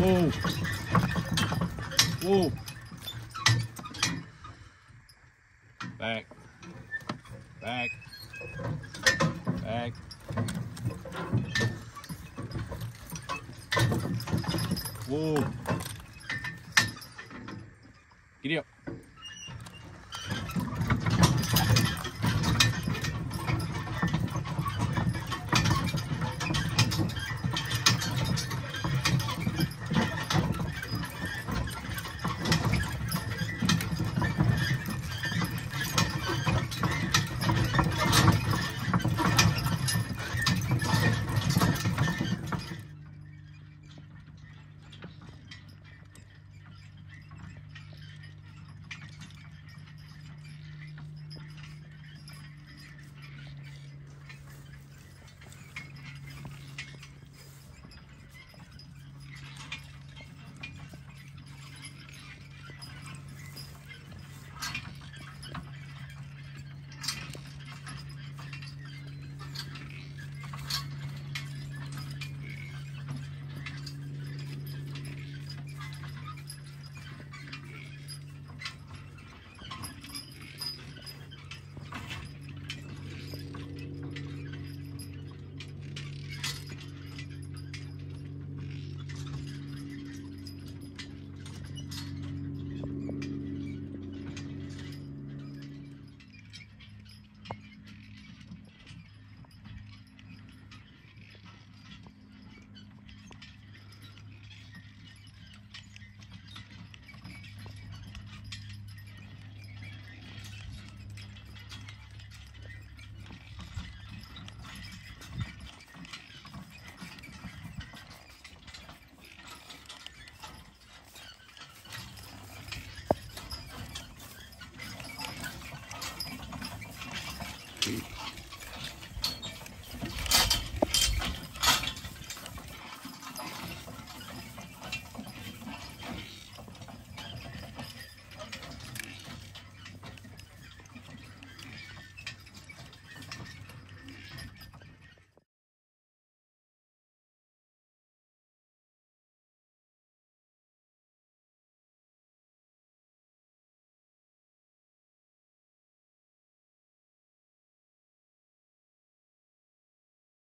Whoa. Whoa. Back. Back. Back. Whoa. Giddy up.